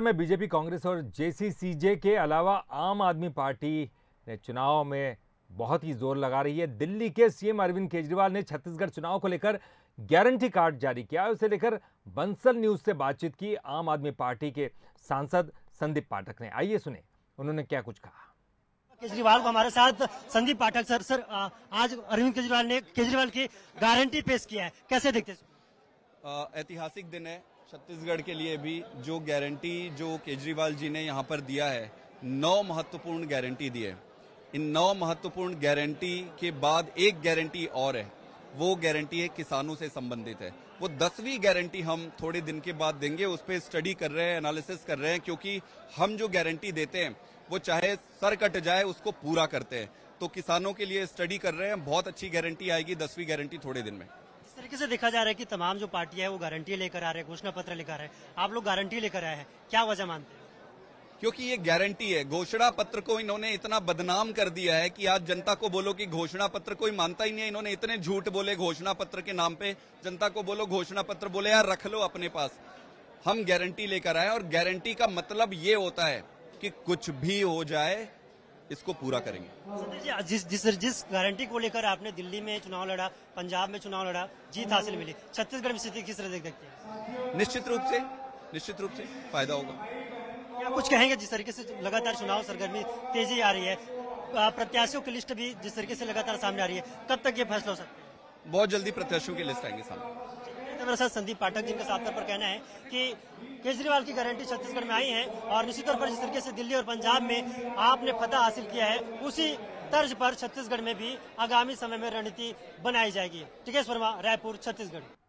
में बीजेपी कांग्रेस और जेसीसीजे के अलावा आम आदमी पार्टी ने चुनाव में बहुत ही ज़ोर लगा रही है। दिल्ली के सीएम अरविंद केजरीवाल ने छत्तीसगढ़ चुनाव को लेकर गारंटी कार्ड जारी किया उसे लेकर बंसल न्यूज़ से बातचीत की आम आदमी पार्टी के सांसद संदीप पाठक ने। आइए सुने उन्होंने क्या कुछ कहा। केजरीवाल को हमारे साथ संदीप पाठक सर सर आज अरविंद केजरीवाल ने केजरीवाल की गारंटी पेश किया है। कैसे देखते ऐतिहासिक दिन है। छत्तीसगढ़ के लिए भी जो गारंटी जो केजरीवाल जी ने यहाँ पर दिया है, नौ महत्वपूर्ण गारंटी दी है। इन नौ महत्वपूर्ण गारंटी के बाद एक गारंटी और है। वो गारंटी है किसानों से संबंधित है। वो दसवीं गारंटी हम थोड़े दिन के बाद देंगे, उस पर स्टडी कर रहे हैं एनालिसिस कर रहे हैं, क्योंकि हम जो गारंटी देते हैं, वो चाहे सर कट जाए, उसको पूरा करते हैं। तो किसानों के लिए स्टडी कर रहे हैं, बहुत अच्छी गारंटी आएगी दसवीं गारंटी थोड़े दिन में। इस तरीके से देखा जा रहा है कि तमाम जो पार्टियाँ है वो गारंटी लेकर आ रहे हैं घोषणा पत्र लेकर आ रहे हैं। आप लोग गारंटी लेकर आए हैं। क्या वजह मानते हैं? क्योंकि ये गारंटी है। घोषणा पत्र को इन्होंने इतना बदनाम कर दिया है कि आज जनता को बोलो कि घोषणा पत्र कोई मानता ही नहीं है। इन्होंने इतने झूठ बोले घोषणा पत्र के नाम पे। जनता को बोलो घोषणा पत्र बोले, यार, रख लो अपने पास। हम गारंटी लेकर आए और गारंटी का मतलब ये होता है कि कुछ भी हो जाए इसको पूरा करेंगे। जिस जिस जिस गारंटी को लेकर आपने दिल्ली में चुनाव लड़ा पंजाब में चुनाव लड़ा जीत हासिल मिली छत्तीसगढ़ में स्थिति किस तरह देख देखते हैं? निश्चित रूप से निश्चित रूप से फ़ायदा होगा। क्या कुछ कहेंगे जिस तरीके से लगातार चुनाव सरगर्मी तेज़ी आ रही है? प्रत्याशियों की लिस्ट भी जिस तरीके से लगातार सामने आ रही है कब तक ये फैसला हो सकता है? बहुत जल्दी प्रत्याशियों की लिस्ट आएँगे सामने। मेरे साथ संदीप पाठक जिनका साफ़ तौर पर कहना है कि केजरीवाल की गारंटी छत्तीसगढ़ में आई है और निश्चित तौर पर जिस तरीके से दिल्ली और पंजाब में आपने फतह हासिल किया है, उसी तर्ज पर छत्तीसगढ़ में भी आगामी समय में रणनीति बनाई जाएगी। टिकेश वर्मा, रायपुर, छत्तीसगढ़।